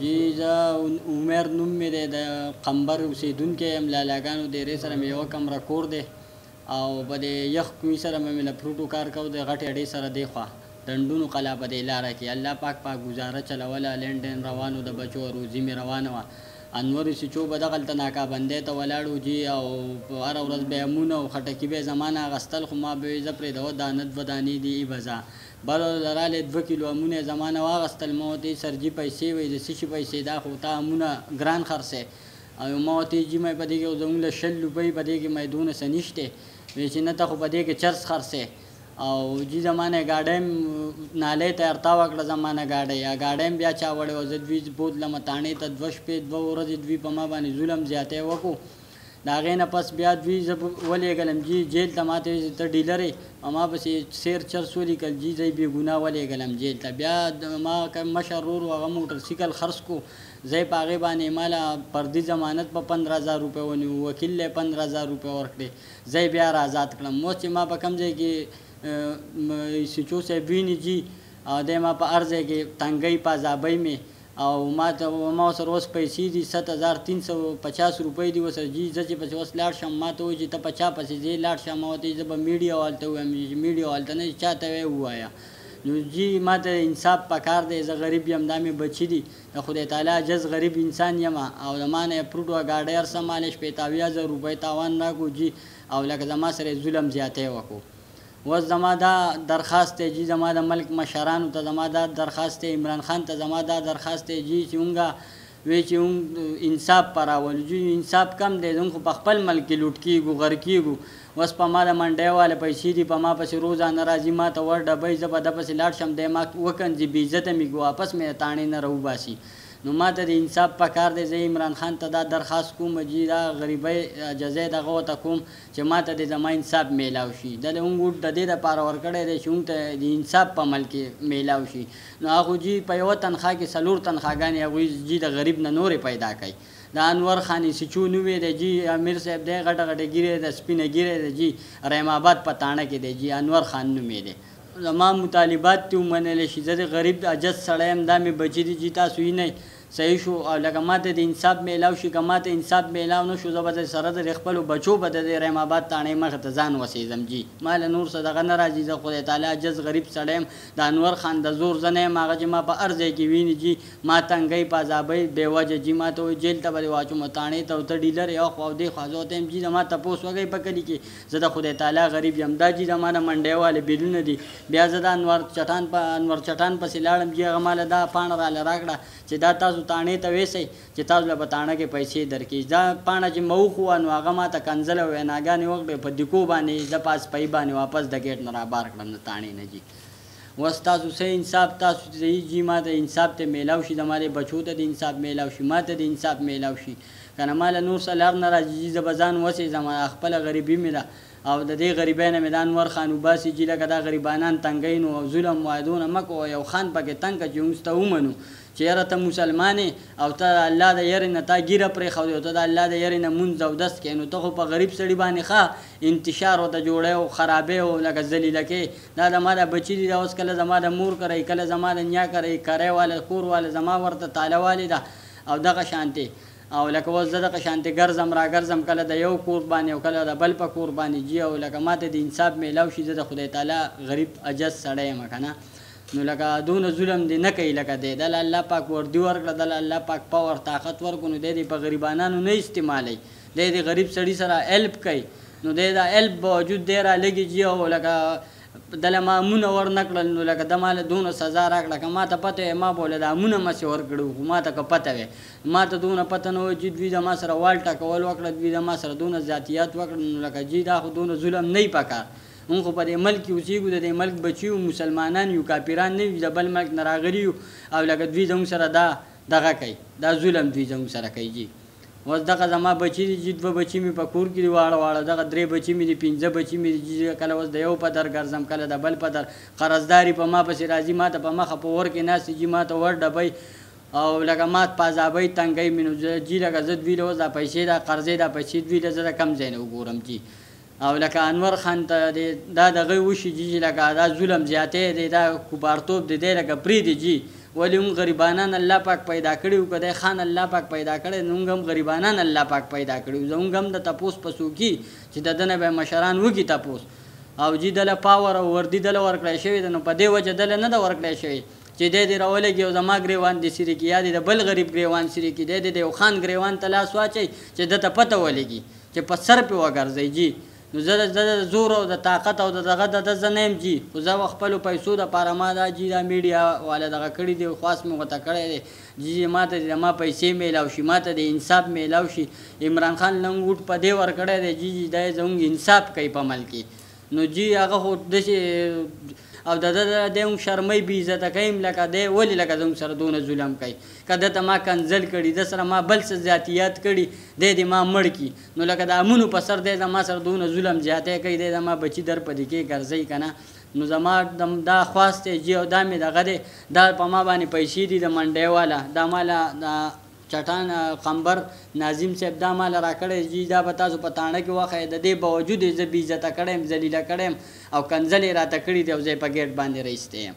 جی زه عمر نوم می دی د قمبر اوسیدونکی یم لالاګانو دیری سره می یوه کمره کور دی او په دی یخ کوی سره به می له فروټو کار کاو د غټی اډی سره دی خوا دنډونو قلا په دی لاره کی الله پاک پاک ګزاره چلوله لنډین روان و د بچو روزی می روانه وه انورو سیچو به دغلته ناکابندی ته ولاړو جی او هره ورځ به امونه او خټکی به زمانه اغستل خو ما به وی زه پریدوه دانه دوه دانی دی ای به زه بل ورځ رالی دوه کیلو امونه یې زما نه واغستل ما ورته وی سر جی پیسې وی د څه شي پیسې دا خو تا امونه ګران خرڅه او ما ورته وی جی مه په دې کې خو زموږ له شل روپۍ په دې کې مه دونه څه نشته وی چې نه ته خو په دې کې چرس خرڅه او جی زما نه یې ګاډی هم نالی ته ارتا وکړه زما نه ګاډی یا ګاډی هم بیا چا وړی وه زه دوی بوتلم تاڼې ته دوه شپې دوه ورځې دوی په ما باندې ظلم زیاتی وکړو د هغې نه پس بیا دوی زه ولیږلم جی جیل ته ماته ویل ته ډیلر یی او ما پسی سیر چرس ولیکل جی زه یی بی ګناه ولیږلم جیل ته بیا زما کوم مشر ورور وو هغه موټر سیکل خرڅ کو زه یی په هغی باندی ماله پردی ضمانت په پندره هزار روپی ونیو وکیل له پندره هزار روپی ورکړی زه یی بیا را ازاد کړم اوس چی ما په کوم ځای کی ایس ایچ او صاحب وینی جی او دی ما په هر ځای کی تنګی په عذابی می او ما ته ما ورسره اوس پیسې دي ست هزار تین سو پچاس روپۍ دي ورسره جي زه چي پسې اوس لاړ شم ما ته وایي چي ته په چا پسې ځې لاړ شه ما ورته وایي زه به میډیا وال ته ووایم جي چي میډیا وال ته نه چي چا ته وایې ووایه نو جي ما ته انصاف پکار دی زه غریب یم دا مي بچي دي د خدای تعالی عجز غریب انسان یم او د ما نه یې پروټ وه ګاډۍ هر څه مالې شپېته اویا زره روپۍ تاوان راکړو جي او لکه زما سره یې ظلم زیاتی وکړو وس زما دا درخواست دی جی زما د ملک مشرانو ته زما دا درخواست دی عمران خان ته زما دا درخواست دی جی چی اونګه وی چی اونګ انصاف په راولو جی انصاف کم دی زونګ خو په خپل ملک کی لوټ کیږو غر کیږو وس په ما د منډی واله پیسی دی په ما پسی روزانه راځی ما ته ور ډبی زه په ده پسی لاړ شم دی ما وکنځی بی عزته می کی واپس می د تاڼی نه راوباسی نو ما ته دی انصاف پکار دی زه عمران خان ته دا درخواست کوم جی دا غریبی عجزی دغه ورته کوم چې ما ته دې زما انصاف مېلاو شي. دا دې اونګ ووټ د دې لپاره ورکړی دی چې اونګ ته د انصاف په عمل کې مېلاو شي. نو هغو جي په یوه تنخا کې څلور تنخاګانې هغوي جي د غریب نه نورې پیدا کوي. دا انور خان ایسچو نومې دی جي امیر صاحب دی غټه غټه ږیره ده سپینه ږیره ده جي رحیم آباد په تاڼه کې دی جي انور خان نومې دی. زما مطالبات دې ومنل شي. زه دې غریب عجز سړی یم دا مې بچي دي جي تاسو یی نه. صحیح شو او لکه ماته دې انصاف میلاو شي که ماته انصاف میلاو نه شو زه به درسره د خپلو بچو په ددې رحم اباد تاڼې مخ ته ځان وسیزم جی ما له نور څه دغه نه راځي زه خدای تعالی عاجز غریب سړی یم د انور خان د زور زه نه یم هغه چې ما په هر ځای کې ویني جی ما تنګوي په عذابوي بې وجه جی ماته وایي جیل ته به دې واچوم تاڼې ته او ته ډیلر یې اخوا او دې خوا زه ورته وایم جی زما تپوس وکړئ په کلي کې زه د خدای تعالی غریب یم دا جی زمانه منډی واله بیلونه دی بیا زه د انوار چټان په انور چټان پسی لاړم جی هغه ماله دا پاڼه راله راکړه چی دا تاسو تاڼی ته ویسی چی تاسو له په تاڼه کی پیسی درکی دا پاڼه چی مه وښوه نو هغه ماته کنځلی او ویناګانی وکړی په دیکو باندی یی زه پاس پی باندی واپس د ګیټ نه رابار کړم د تاڼی نه جی وس تاسو سه انصاف تاسو ته یی جی ماته انصاف ته میلاو شی زما دی بچو ته دی انصاف میلاو شی ماته دی انصاف میلاو شی. کنه ماله نور څه لار نه راځي جي زه به ځان وسېزم دا خپله غريبي مې ده او د دې غريبۍ نه مې دا انور خان وباسي جي لکه دا غريبانان تنګينو او ظلم وايدونه مه کوه يو خان پکې تنګ که چې مونږ ستا ومنو چې يره ته مسلمان يې او ته د الله د يرې نه تا ږيره پرېښودې او ته د الله د يرې نه مونځ اودس کوې نو ته خو په غريب سړي باندې ښه انتشار ورته جوړوې او خرابوې او لکه ذليله کوې دا زما دا بچي دي دا اوس کله زما د مور کره کله زما د نيا کره کرايه واله کور واله زما ورته تاله والې ده او دغه شانتې او لکه اوس زه دغه شانتې ګرځم را ګرځم کله د یو کور باندې او کله د بل په کور باندې جی او لکه ماته د انصاف میلاو شي زه د خدای تعالی غریب عجز سړی یم کنه نو لکه دونه ظلم دی نه کوي لکه دی دل الله پاک وردی ورکړه دل الله پاک پاور طاقت ورکو نو دی دی په غریبانانو نه استعمالي دی دی غریب سړی سره هیلپ کوي نو دی دا هیلپ باوجود دی را لګي جی او لکه دله ما امونه ور نه کړل نو لکه ده ماله دونه سزا راکړه که ماته پته وی ما به وله دا امونه مسی ور کړی وو خو ماته که پته وی ماته دونه پته نه وه جی دوی ده ما سره وال ټکول وکړه دوی ده ما سره دونه زیاتیات وکړل نو لکه جی دا خو دونه ظلم نه وی پکار مونږ خو په دی ملک کی اوسیږو ده دی ملک بچی یو مسلمانان یو کافران نه یو ده بل ملک نه راغلی یو او لکه دوی زمونږ سره دا دغه کوي دا ظلم دوی زمونږ سره کوي جی. اوس دغه زما بچي دي جي دوه بچي مي په کور کي دي واړه واړه دغه درې بچي مي دي پنځه بچي مي دي جي زه کله اوس د يو په در ګرځم کله د بل په در قرضداري په ما پسي راځي ماته په مخه په اور کي ناست دي جي ماته اور ډبوي او لکه مات په عذابوي تنګوي مي نو جي لکه زه دوی له اوس دا پيسې دا قرضې دا پيسې دوی له زه د کوم ځای نه وګورم جي او لکه انور خان ته دی دا دغه وشی جی جی لکه دا ظلم زیاتی دی دا کوپارتوب دی دی لکه پریدی جی ولی مونږ غریبانان الله پاک پیدا کړی او که دی خان الله پاک پیدا کړی نو مونږ هم غریبانان الله پاک پیدا کړی او زمونږ هم د تپوس په سو کی چی د دنه به مشران وکی تپوس او جی دله پاور او وردی دله ورکړی شوی ده نو په دی وجه دله نه ده ورکړی شوی چی دی دی راولګی او زما ګریوان دی سری کی یا دی د بل غریب ګریوان سری کی دی دی د یو خان ګریوان ته لاس واچوی چی ده ته پته ولګی چې په سر پرې وګرځي جي نو زه د ده د زور او د طاقت او د دغه د ده زه نه یم جي خو زه خپلو پیسو لپاره ما دا جي دا میډیا والا دغه کړي دي خواست مې ورته کړی دی جي چې ما ته دې زما پیسې میلاو شي ما ته دې انصاف میلاو شي عمران خان لنګ ووټ په دې ورکړی دی جي چې دا یې زموږ انصاف کوي په ملک کې نو جي هغه خو داسې او د ده ده دی هم شرموی بی عزته کوی هم لکه دی ولی لکه زموږ سره دونه ظلم کوی که ده ته ما کنځل کړی ده سره ما بل څه زیاتیات کړی دی دی ما مړ کی نو لکه د امونو په سر دی زما سره دونه ظلم زیاتی کوی دی زما بچی در په دیکی ګرځی کنه نو زما د دا خواست دی جی او دا می دغه دی دا په ما باندی پیسی دی د منډی والا دا ما له چټان قمبر ناظم صاحب دا مال راکړی جی دا به تاسو په تاڼه کی وخه یی ددی باوجود یی زه بی عزته کړی یم ذلیله کړی یم او کنځل یی راته کړی دی او زه یی په ګیټ باندی را ایستی یم.